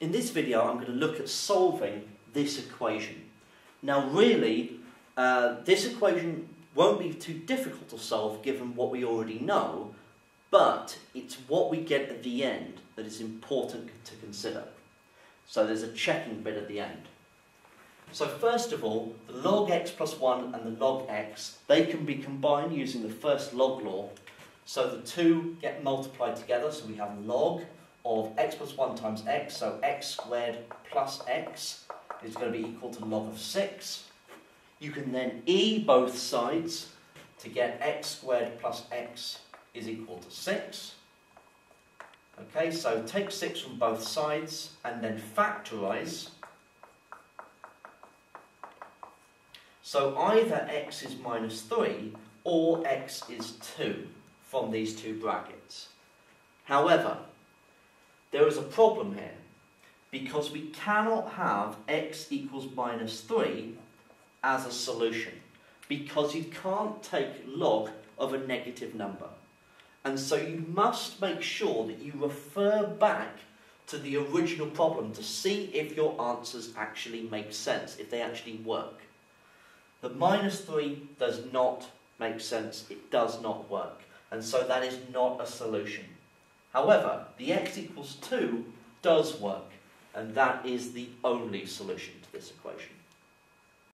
In this video I'm going to look at solving this equation. Now really, uh, this equation won't be too difficult to solve given what we already know, but it's what we get at the end that is important to consider. So there's a checking bit at the end. So first of all, the log x plus 1 and the log x, they can be combined using the first log law. So the two get multiplied together, so we have log of x plus 1 times x, so x squared plus x is going to be equal to log of 6. You can then e both sides to get x squared plus x is equal to 6. Okay, so take 6 from both sides and then factorise. So either x is minus 3 or x is 2 from these two brackets. However, there is a problem here because we cannot have x equals minus 3 as a solution because you can't take log of a negative number. And so you must make sure that you refer back to the original problem to see if your answers actually make sense, if they actually work. The minus 3 does not make sense, it does not work. And so that is not a solution. However, the x equals 2 does work, and that is the only solution to this equation.